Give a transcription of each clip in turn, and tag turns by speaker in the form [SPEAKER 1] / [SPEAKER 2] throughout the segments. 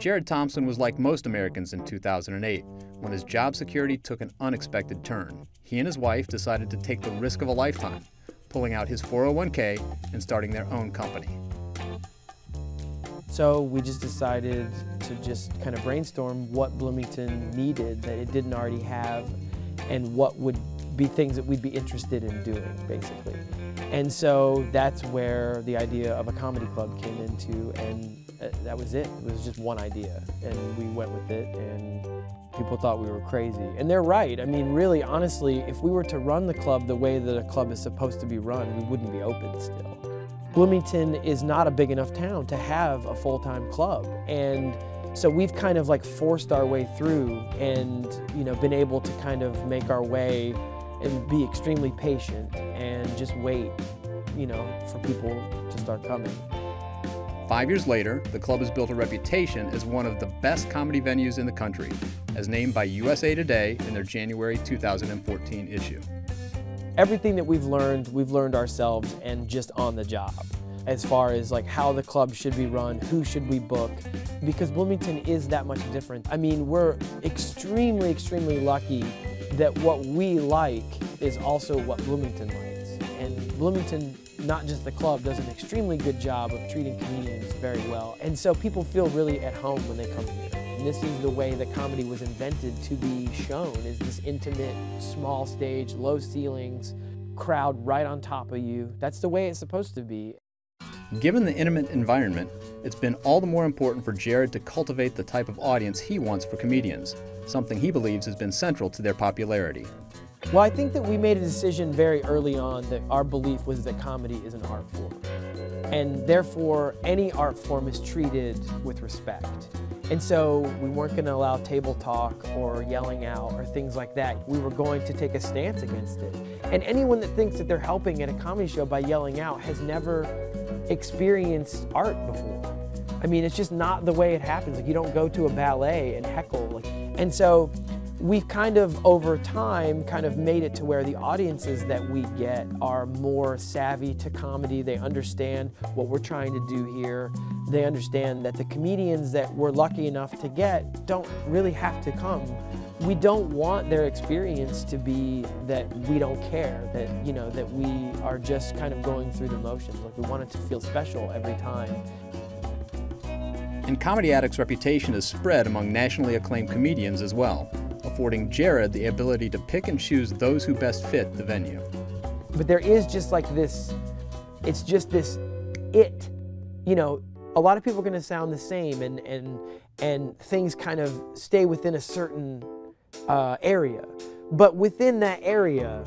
[SPEAKER 1] Jared Thompson was like most Americans in 2008 when his job security took an unexpected turn. He and his wife decided to take the risk of a lifetime, pulling out his 401k and starting their own company.
[SPEAKER 2] So we just decided to just kind of brainstorm what Bloomington needed that it didn't already have and what would be things that we'd be interested in doing, basically. And so that's where the idea of a comedy club came into, and Uh, that was it. It was just one idea, and we went with it, and people thought we were crazy. And they're right. I mean, really, honestly, if we were to run the club the way that a club is supposed to be run, we wouldn't be open still. Bloomington is not a big enough town to have a full-time club. And so we've kind of like forced our way through and, you know, been able to kind of make our way and be extremely patient and just wait, you know, for people to start coming.
[SPEAKER 1] Five years later, the club has built a reputation as one of the best comedy venues in the country, as named by USA Today in their January 2014 issue
[SPEAKER 2] everything that we've learned, we've learned ourselves and just on the job as far as like how the club should be run, who should we book, because Bloomington is that much different. I mean, we're extremely, extremely lucky that what we like is also what Bloomington likes. And Bloomington, not just the club, does an extremely good job of treating comedians very well. And so people feel really at home when they come here. And this is the way that comedy was invented to be shown, is this intimate, small stage, low ceilings, crowd right on top of you. That's the way it's supposed to be.
[SPEAKER 1] Given the intimate environment, it's been all the more important for Jared to cultivate the type of audience he wants for comedians, something he believes has been central to their popularity.
[SPEAKER 2] Well, I think that we made a decision very early on that our belief was that comedy is an art form. And therefore, any art form is treated with respect. And so we weren't going to allow table talk or yelling out or things like that. We were going to take a stance against it. And anyone that thinks that they're helping at a comedy show by yelling out has never experienced art before. I mean, it's just not the way it happens. Like you don't go to a ballet and heckle. Like, and so we've kind of over time kind of made it to where the audiences that we get are more savvy to comedy. They understand what we're trying to do here. They understand that the comedians that we're lucky enough to get don't really have to come. We don't want their experience to be that we don't care, that you know, that we are just kind of going through the motions. Like we want it to feel special every time.
[SPEAKER 1] And Comedy Attic's reputation is spread among nationally acclaimed comedians as well affording Jared the ability to pick and choose those who best fit the venue.
[SPEAKER 2] But there is just like this, it's just this it. You know, a lot of people are going to sound the same and, and, and things kind of stay within a certain uh, area. But within that area,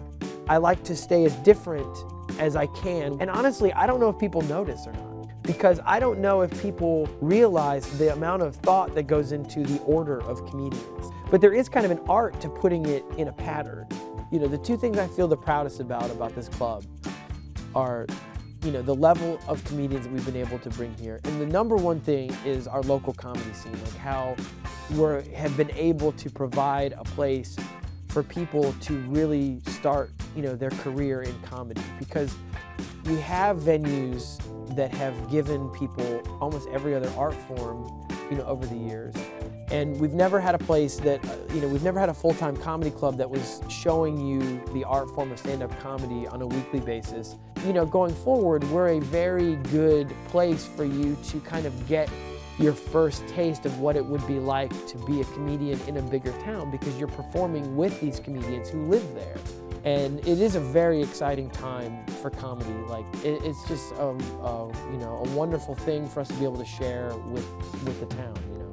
[SPEAKER 2] I like to stay as different as I can. And honestly, I don't know if people notice or not because I don't know if people realize the amount of thought that goes into the order of comedians. But there is kind of an art to putting it in a pattern. You know, the two things I feel the proudest about about this club are, you know, the level of comedians that we've been able to bring here. And the number one thing is our local comedy scene, like how we have been able to provide a place for people to really start, you know, their career in comedy because we have venues that have given people almost every other art form, you know, over the years. And we've never had a place that, uh, you know, we've never had a full-time comedy club that was showing you the art form of stand-up comedy on a weekly basis. You know, going forward, we're a very good place for you to kind of get your first taste of what it would be like to be a comedian in a bigger town because you're performing with these comedians who live there. And it is a very exciting time for comedy. Like it, it's just a, a, you know a wonderful thing for us to be able to share with with the town. You know.